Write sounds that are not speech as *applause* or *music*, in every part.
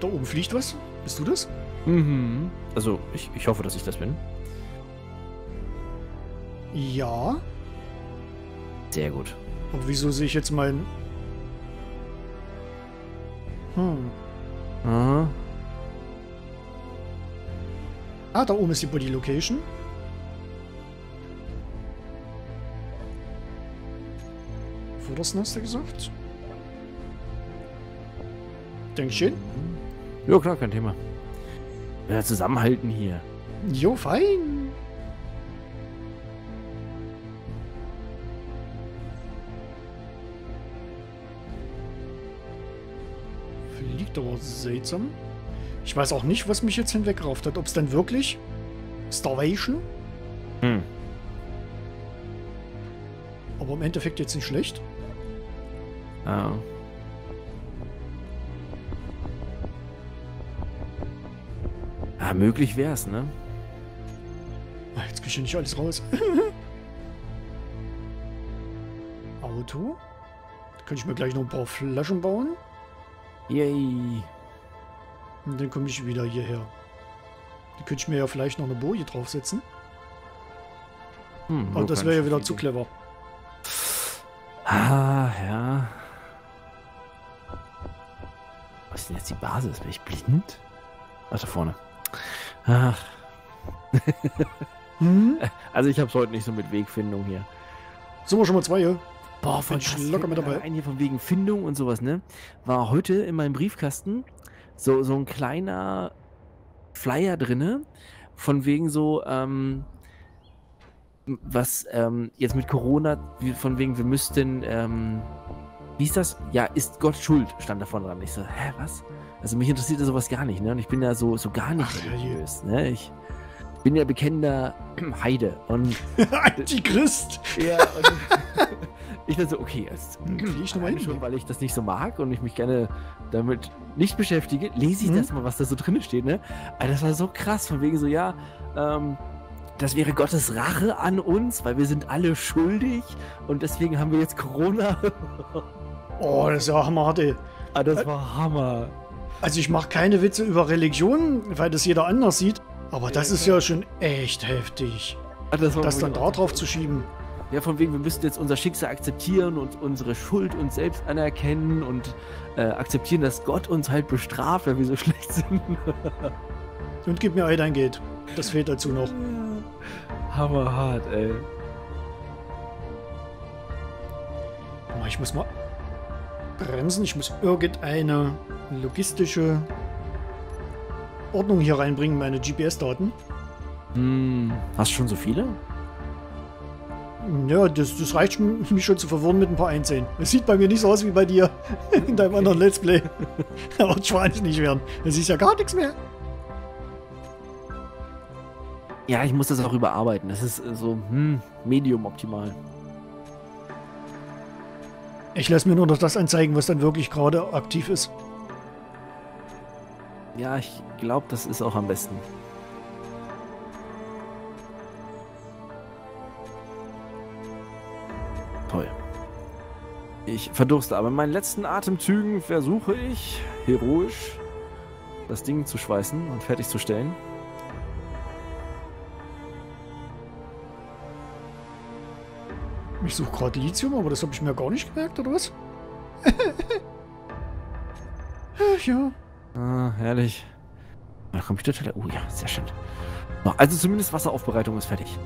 Da oben fliegt was. Bist du das? Mhm. Also, ich, ich hoffe, dass ich das bin. Ja. Sehr gut. Aber wieso sehe ich jetzt mein... Hm. Aha. Ah, da oben ist die Body Location. Vordersten hast du gesagt? Dankeschön. Ja, klar, kein Thema. Ja, zusammenhalten hier. Jo, fein. Fliegt aber seltsam. Ich weiß auch nicht, was mich jetzt hinwegrauft hat. Ob es dann wirklich Starvation? Hm. Aber im Endeffekt jetzt nicht schlecht. Ah. Ah, möglich wär's, ne? Ah, Jetzt krieg ich ja nicht alles raus. *laughs* Auto. Da könnte ich mir gleich noch ein paar Flaschen bauen. Yay. Und dann komme ich wieder hierher. Da könnte ich mir ja vielleicht noch eine Boje draufsetzen. Hm, Aber so das wäre ja wieder zu clever. Ah, ja. Was ist denn jetzt die Basis? Bin ich blind? Ach, da vorne. Ach, Hm? *laughs* also ich hab's heute nicht so mit Wegfindung hier. Sind wir schon mal zwei hier? Boah, voll krass, locker mit dabei. gerade Ein hier von wegen Findung und sowas, ne? War heute in meinem Briefkasten so, so ein kleiner Flyer drinne, von wegen so, ähm, was ähm, jetzt mit Corona, von wegen, wir müssten, ähm, wie ist das? Ja, ist Gott schuld, stand davon dran. Ich so, hä, was? Also mich interessiert sowas gar nicht, ne? Und ich bin ja so, so gar nicht Ach, religiös, ne? Ich bin ja bekennender *clears throat* Heide und *laughs* Antichrist! ja, und ich dachte so, okay, jetzt Hm, flieg ich noch mal alleine hin? schon, weil ich das nicht so mag und ich mich gerne damit nicht beschäftige, lese ich Mhm. das mal, was da so drin steht, ne? Aber das war so krass, von wegen so, ja, ähm, das wäre Gottes Rache an uns, weil wir sind alle schuldig und deswegen haben wir jetzt Corona. *laughs* Oh, das ist ja hammerhart, ey. ah, das war Hammer. Also ich mache keine Witze über Religion, weil das jeder anders sieht. Aber das Ja, ist ja schon echt heftig. Ah, das Das dann da drauf zu schieben. Ja, von wegen, wir müssten jetzt unser Schicksal akzeptieren und unsere Schuld uns selbst anerkennen und äh, akzeptieren, dass Gott uns halt bestraft, weil wir so *laughs* schlecht sind. Und gib mir all dein Geld. Das fehlt dazu noch. Hammerhart, ey. Ich muss mal bremsen. Ich muss irgendeine logistische Ordnung hier reinbringen, meine GPS-Daten. Hm, hast du schon so viele? Ja, das, das reicht schon, *laughs* mich schon zu verwirren mit ein paar Einzählen. Es sieht bei mir nicht so aus wie bei dir *laughs* in deinem *laughs* anderen Let's Play. Aber schweinig nicht werden. Das ist ja gar nichts mehr. Ja, ich muss das auch überarbeiten. Das ist äh, so, hm, medium optimal. Ich lasse mir nur noch das anzeigen, was dann wirklich gerade aktiv ist. Ja, ich glaube, das ist auch am besten. Toll. Ich verdurste, aber in meinen letzten Atemzügen versuche ich, heroisch, das Ding zu schweißen und fertigzustellen. Ich suche gerade Lithium, aber das habe ich mir gar nicht gemerkt, oder was? Ach *laughs* ja. Ah, herrlich. Da Computerteile. Oh ja, sehr schön. So, also zumindest Wasseraufbereitung ist fertig.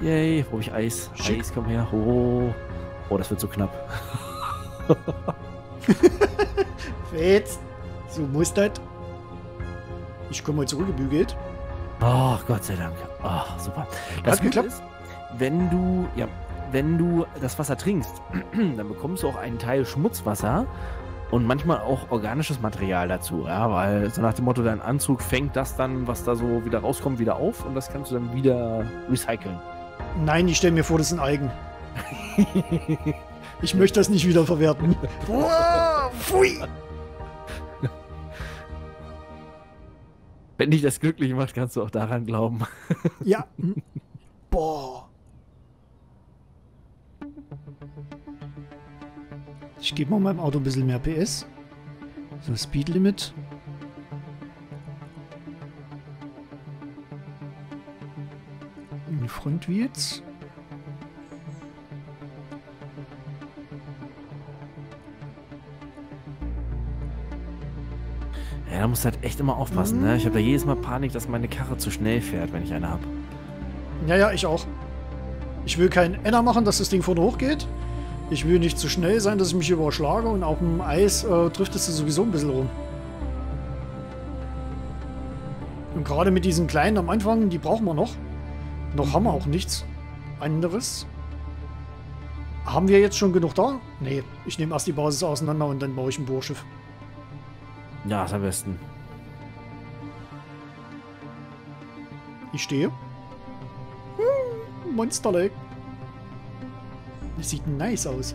Yay, wo ich Eis? Schick. Eis, komm her. Oh. oh, das wird so knapp. *laughs* Fetz. So muss das. Ich komme mal zurückgebügelt. Oh, Gott sei Dank. Oh, super. Das Hat geklappt. ist, wenn du, ja, wenn du das Wasser trinkst, *clears throat* dann bekommst du auch einen Teil Schmutzwasser und manchmal auch organisches Material dazu, ja, weil so nach dem Motto, dein Anzug fängt das dann, was da so wieder rauskommt, wieder auf und das kannst du dann wieder recyceln. Nein, ich stelle mir vor, das sind Algen. Ich möchte das nicht wieder verwerten. Boah, *laughs* pfui. Wenn dich das glücklich macht, kannst du auch daran glauben. Ja. hm. Boah. Ich gebe mal meinem Auto ein bisschen mehr PS. So, Speed Limit. Front Wheels. Ja, da muss halt echt immer aufpassen, ne? Ich habe da jedes Mal Panik, dass meine Karre zu schnell fährt, wenn ich eine habe. Ja, ja, ich auch. Ich will keinen Enner machen, dass das Ding vorne hochgeht. Ich will nicht zu schnell sein, dass ich mich überschlage und auf dem Eis äh, trifft es sowieso ein bisschen rum. Und gerade mit diesen kleinen am Anfang, die brauchen wir noch. Noch haben wir auch nichts anderes. Haben wir jetzt schon genug da? Nee, ich nehme erst die Basis auseinander und dann baue ich ein Bohrschiff. Ja, ist am besten. Ich stehe. Hm, Monster Lake. Das sieht nice aus.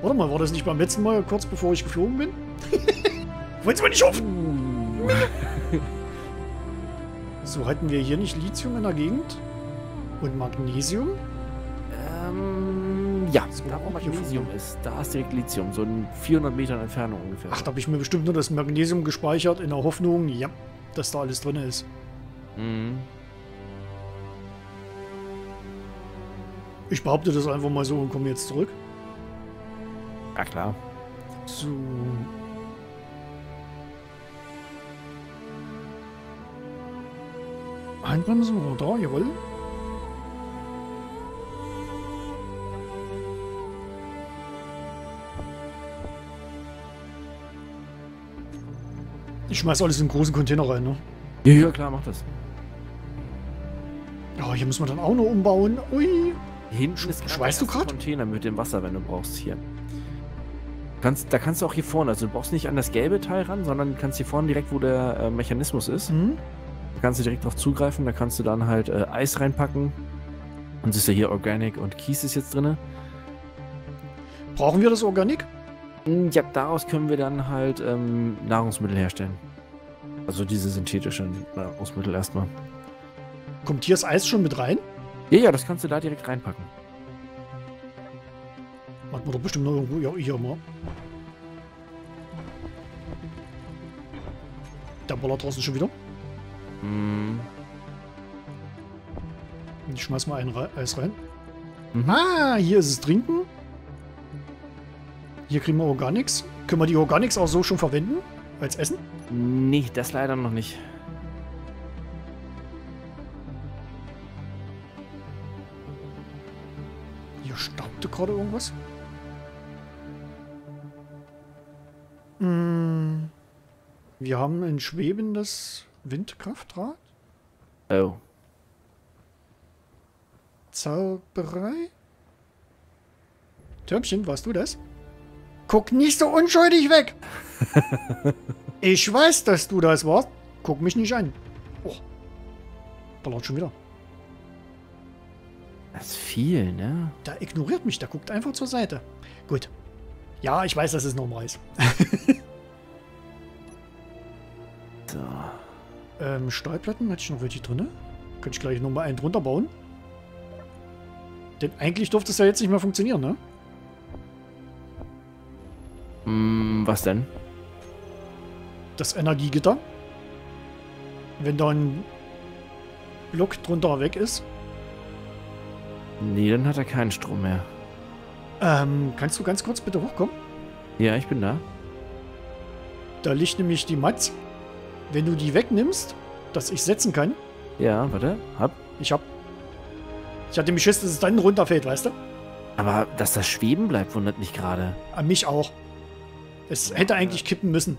Warte mal, war das nicht beim letzten Mal kurz bevor ich geflogen bin? *laughs* Wollt's mal nicht auf! *laughs* so, hatten wir hier nicht Lithium in der Gegend? Und Magnesium? Ähm, ja, So, da wo Magnesium ist, da ist direkt Lithium, so in 400 Metern Entfernung ungefähr. Ach, da habe ich mir bestimmt nur das Magnesium gespeichert in der Hoffnung, ja, dass da alles drin ist. Mhm. Ich behaupte das einfach mal so und komme jetzt zurück. Ja, klar. So. Handbremse war da, jawohl. Ich schmeiß alles in einen großen Container rein, ne? Ja, ja, klar, mach das. Ja, hier müssen wir dann auch noch umbauen. Ui. Hinten ist schweißt du grad? Container mit dem Wasser, wenn du brauchst, hier. Kannst, da kannst du auch hier vorne, also du brauchst nicht an das gelbe Teil ran, sondern kannst hier vorne direkt, wo der äh, Mechanismus ist, Hm? da kannst du direkt drauf zugreifen, da kannst du dann halt äh, Eis reinpacken. Und siehst ja hier Organic und Kies ist jetzt drin. Brauchen wir das Organik? Ja, daraus können wir dann halt ähm, Nahrungsmittel herstellen. Also diese synthetischen Nahrungsmittel erstmal. Kommt hier das Eis schon mit rein? Ja, ja, das kannst du da direkt reinpacken. Hat man doch bestimmt noch irgendwo. Ja, hier mal. Der Boller draußen schon wieder. Mhm. Ich schmeiß mal ein Eis rein. Mhm. Ah, hier ist es trinken. Hier kriegen wir Organics. Können wir die Organics auch so schon verwenden? Als Essen? Nee, das leider noch nicht. Gerade irgendwas. Hm. Wir haben ein schwebendes Windkraftrad. Oh. Zauberei? Türmchen, warst du das? Guck nicht so unschuldig weg! *laughs* ich weiß, dass du das warst. Guck mich nicht an. Oh. Da laut schon wieder. Das ist viel, ne? Der ignoriert mich, der guckt einfach zur Seite. Gut. Ja, ich weiß, dass es normal ist. *laughs* So. Ähm, Stahlplatten, hatte ich noch welche drin? Könnte ich gleich nochmal einen drunter bauen. Denn eigentlich durfte es ja jetzt nicht mehr funktionieren, ne? Hm, was denn? Das Energiegitter. Wenn da ein Block drunter weg ist. Nee, dann hat er keinen Strom mehr. Ähm, kannst du ganz kurz bitte hochkommen? Ja, ich bin da. Da liegt nämlich die Mats. Wenn du die wegnimmst, dass ich setzen kann. Ja, warte. Hab. Ich hab. Ich hatte mich Schiss, dass es dann runterfällt, weißt du? Aber dass das schweben bleibt, wundert mich gerade. An mich auch. Es hätte eigentlich kippen müssen.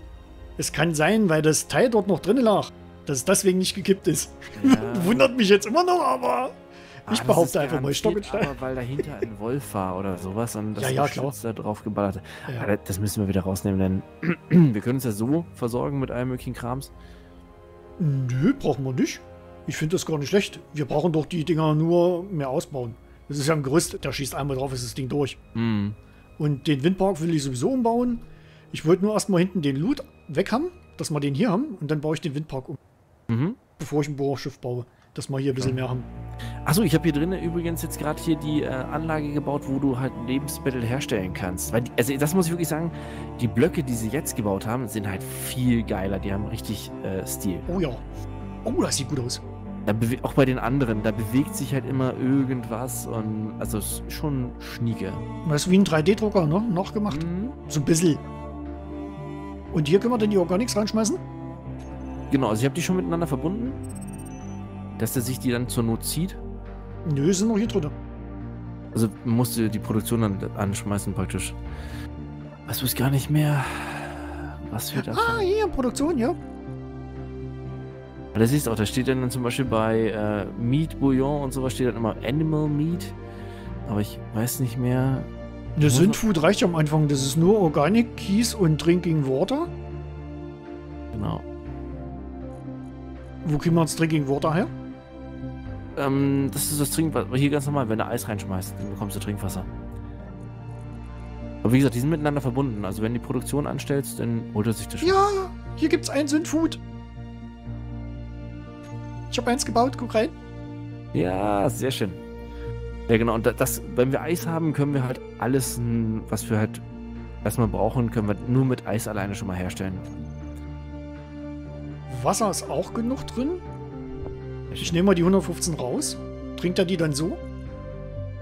Es kann sein, weil das Teil dort noch drin lag, dass es deswegen nicht gekippt ist. Ja. *laughs* Wundert mich jetzt immer noch, aber Ah, ich das behaupte einfach mal Stock und Stein. Aber weil dahinter ein Wolf war oder sowas und das Ja, ja, Geschütz da drauf geballert. hat. Ja. Aber das müssen wir wieder rausnehmen, denn *clears throat* wir können uns ja so versorgen mit allem möglichen Krams. Nö, brauchen wir nicht. Ich finde das gar nicht schlecht. Wir brauchen doch die Dinger nur mehr ausbauen. Das ist ja ein Gerüst, der schießt einmal drauf, ist das Ding durch. Hm. Und den Windpark will ich sowieso umbauen. Ich wollte nur erstmal hinten den Loot weg haben, dass wir den hier haben. Und dann baue ich den Windpark um, Mhm. bevor ich ein Bohrschiff baue. Dass wir hier ein bisschen mehr haben. Achso, ich habe hier drinnen übrigens jetzt gerade hier die äh, Anlage gebaut, wo du halt Lebensmittel herstellen kannst. Weil die, also das muss ich wirklich sagen, die Blöcke, die sie jetzt gebaut haben, sind halt viel geiler. Die haben richtig äh, Stil. Oh ja. Oh, das sieht gut aus. Auch bei den anderen, da bewegt sich halt immer irgendwas und also es ist schon schnieke. Das ist wie ein 3D-Drucker, ne? Nachgemacht. Mhm. So ein bisschen. Und hier können wir denn die Organics reinschmeißen? Genau, also ich habe die schon miteinander verbunden, dass er sich die dann zur Not zieht. Nö, sind noch hier drin. Also musste die Produktion dann anschmeißen praktisch. Weiß bloß gar nicht mehr, was wir da. Ah, hier, Produktion, ja. Aber da siehst du auch, da steht dann zum Beispiel bei äh, Meat Bouillon und sowas steht dann immer Animal Meat. Aber ich weiß nicht mehr. Eine Muss Sündfood reicht ja am Anfang. Das ist nur Organic, Kies und Drinking Water. Genau. Wo kriegen wir jetzt Drinking Water her? Ähm, das ist das Trinkwasser. Hier ganz normal, wenn du Eis reinschmeißt, dann bekommst du Trinkwasser. Aber wie gesagt, die sind miteinander verbunden. Also wenn du die Produktion anstellst, dann holt er sich das schon. Ja, hier gibt's ein Sündfood. Ich habe eins gebaut, guck rein. Ja, sehr schön. Ja, genau. Und da- das, wenn wir Eis haben, können wir halt alles, was wir halt erstmal brauchen, können wir nur mit Eis alleine schon mal herstellen. Wasser ist auch genug drin. Ich nehme mal die 115 raus. Trinkt er die dann so?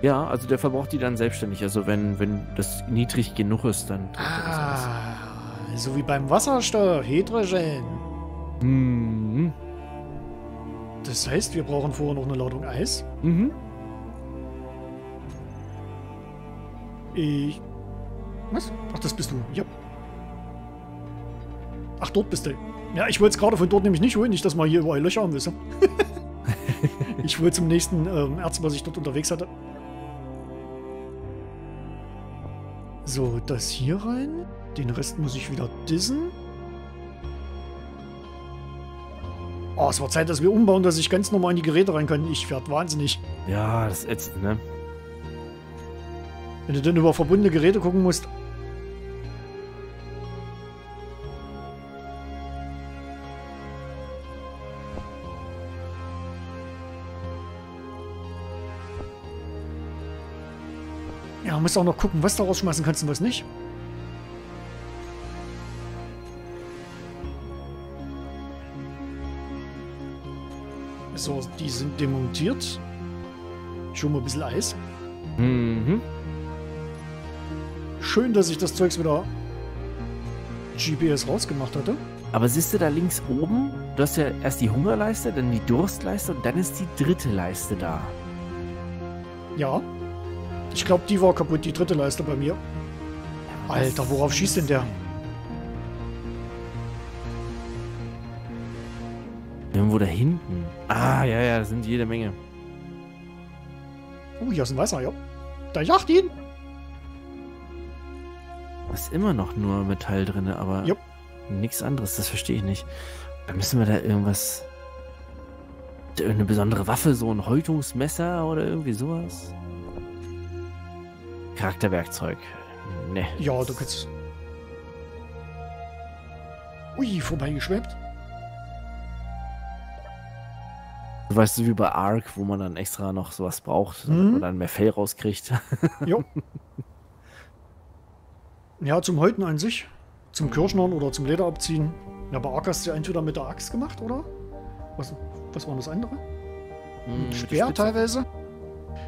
Ja, also der verbraucht die dann selbstständig. Also wenn, wenn das niedrig genug ist, dann trinkt er das alles. Ah, so wie beim Wasserstoff, Hydrogen. Mhm. Das heißt, wir brauchen vorher noch eine Ladung Eis. Mhm. Ich. Was? Ach, das bist du. Ja. Ach, dort bist du. Ja, ich wollte es gerade von dort nämlich nicht holen, nicht, dass man hier überall Löcher haben müsse. *laughs* ich wollte zum nächsten ähm, Erz, was ich dort unterwegs hatte. So, das hier rein. Den Rest muss ich wieder dissen. Oh, es war Zeit, dass wir umbauen, dass ich ganz normal in die Geräte rein kann. Ich werde wahnsinnig. Ja, das ist ätzend, ne? Wenn du dann über verbundene Geräte gucken musst. Ja, musst auch noch gucken, was du rausschmeißen kannst und was nicht. So, die sind demontiert. Schon mal ein bisschen Eis. Mhm. Schön, dass ich das Zeugs wieder GPS rausgemacht hatte. Aber siehst du da links oben, du hast ja erst die Hungerleiste, dann die Durstleiste und dann ist die dritte Leiste da. Ja. Ich glaube, die war kaputt, die dritte Leiste bei mir. Alter, worauf schießt denn der? Irgendwo da hinten. Ah, ja, ja, das sind jede Menge. Oh, hier ist ein Weißer, ja. Da jagt ihn. Da ist immer noch nur Metall drin, aber Jupp. nichts anderes, das verstehe ich nicht. Da müssen wir da irgendwas. Irgendeine besondere Waffe, so ein Häutungsmesser oder irgendwie sowas. Charakterwerkzeug. Ne. Ja, du kannst... Ui, vorbeigeschwebt. Weißt du, wie bei Ark, wo man dann extra noch sowas braucht, damit Mhm. man dann mehr Fell rauskriegt. *laughs* Jo. Ja, zum Häuten an sich. Zum Kirschnern oder zum Leder abziehen. Ja, bei Ark hast du ja entweder mit der Axt gemacht, oder? Was, was war das andere? Hm, mit der Speer teilweise.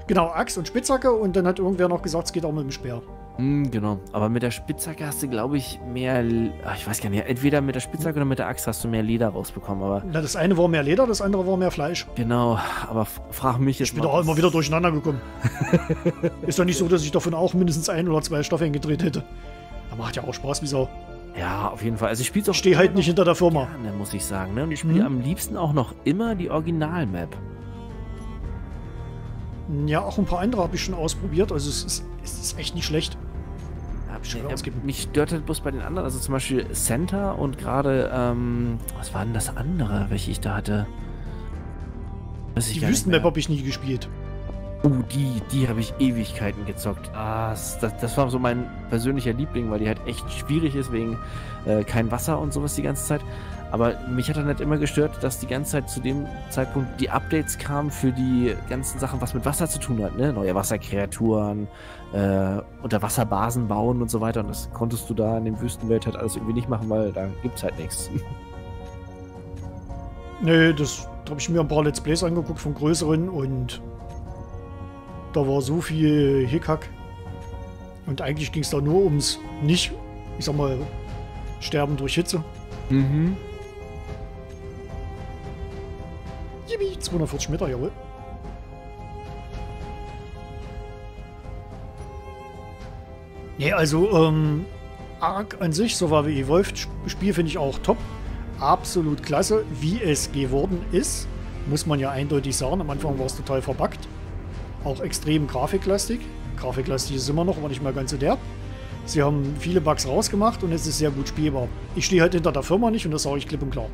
Genau, Axt und Spitzhacke und dann hat irgendwer noch gesagt, es geht auch mit dem Speer. Hm, genau. Aber mit der Spitzhacke hast du, glaube ich, mehr. Ach, ich weiß gar nicht. Entweder mit der Spitzhacke oder mit der Axt hast du mehr Leder rausbekommen. Aber Na, das eine war mehr Leder, das andere war mehr Fleisch. genau. Aber frag mich jetzt Ich bin doch immer wieder durcheinander gekommen. *laughs* Ist doch nicht so, dass ich davon auch mindestens ein oder zwei Stoffe gedreht hätte. Aber macht ja auch Spaß, wie Sau. Ja, auf jeden Fall. Also ich spiele auch. Ich stehe halt nicht hinter der Firma. Gerne, muss ich sagen. Ne? Und ich spiele Mhm. am liebsten auch noch immer die Original-Map. Ja, auch ein paar andere habe ich schon ausprobiert. Also es ist, es ist echt nicht schlecht. Hab schon äh, ausgeben. Mich stört halt bloß bei den anderen, also zum Beispiel Center und gerade, ähm, was war denn das andere, welche ich da hatte? Weiß ich Die Wüstenmap habe ich nie gespielt. Oh, die, die habe ich Ewigkeiten gezockt. Ah, das, das, das war so mein persönlicher Liebling, weil die halt echt schwierig ist wegen äh, kein Wasser und sowas die ganze Zeit. Aber mich hat dann halt immer gestört, dass die ganze Zeit zu dem Zeitpunkt die Updates kamen für die ganzen Sachen, was mit Wasser zu tun hat. Ne? Neue Wasserkreaturen, äh, Unterwasserbasen bauen und so weiter. Und das konntest du da in dem Wüstenwelt halt alles irgendwie nicht machen, weil da gibt's halt nichts. *laughs* Nee, das Da habe ich mir ein paar Let's Plays angeguckt von größeren und da war so viel Hickhack. Und eigentlich ging es da nur ums nicht, ich sag mal, Sterben durch Hitze. Mhm. 240 Meter, jawohl. Nee, also, ähm, Ark an sich, so war wie Evolved Spiel, finde ich auch top. Absolut klasse, wie es geworden ist. Muss man ja eindeutig sagen. Am Anfang war es total verbuggt. Auch extrem grafiklastig. Grafiklastig ist immer noch, aber nicht mehr ganz so derb. Sie haben viele Bugs rausgemacht und es ist sehr gut spielbar. Ich stehe halt hinter der Firma nicht und das sage ich klipp und klar.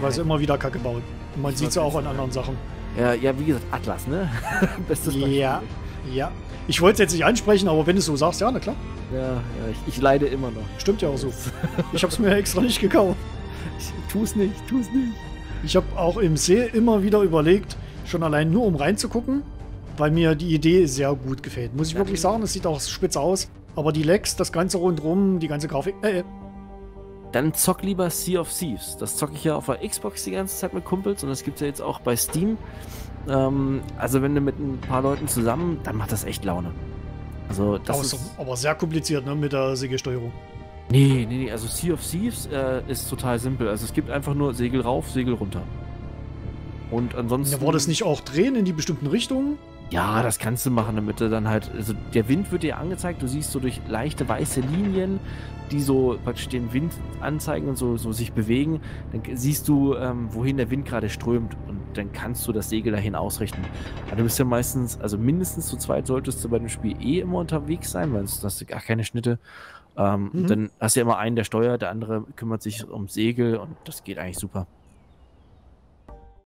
Weil sie immer wieder Kacke bauen. Man sieht es ja auch an anderen Sachen. Ja, ja, wie gesagt, Atlas, ne? *laughs* Bestes Ja, ja. Ich wollte es jetzt nicht ansprechen, aber wenn du es so sagst, ja, na klar. Ja, ja ich, ich, leide immer noch. Stimmt ja auch so. *laughs* Ich habe es mir extra nicht gekauft. Ich, tu's nicht, tu's nicht. Ich habe auch im See immer wieder überlegt, schon allein nur um reinzugucken, weil mir die Idee sehr gut gefällt. Muss ich ja, wirklich sagen, es sieht auch spitz aus. Aber die Lecks, das ganze rundrum, die ganze Grafik, äh, äh. Dann zock lieber Sea of Thieves. Das zocke ich ja auf der Xbox die ganze Zeit mit Kumpels und das gibt es ja jetzt auch bei Steam. Ähm, also wenn du mit ein paar Leuten zusammen, dann macht das echt Laune. Also das aber ist aber sehr kompliziert, ne, mit der Segelsteuerung. Nee, nee, nee, also Sea of Thieves äh, ist total simpel. Also es gibt einfach nur Segel rauf, Segel runter. Und ansonsten... Ja, war das nicht auch drehen in die bestimmten Richtungen? Ja, das kannst du machen, damit du dann halt, also der Wind wird dir angezeigt, du siehst so durch leichte weiße Linien, die so praktisch den Wind anzeigen und so, so sich bewegen, dann siehst du, ähm, wohin der Wind gerade strömt und dann kannst du das Segel dahin ausrichten. Aber du bist ja meistens, also mindestens zu zweit solltest du bei dem Spiel eh immer unterwegs sein, weil sonst hast du gar keine Schnitte. Ähm, mhm. Dann hast du ja immer einen, der steuert, der andere kümmert sich ums Segel und das geht eigentlich super.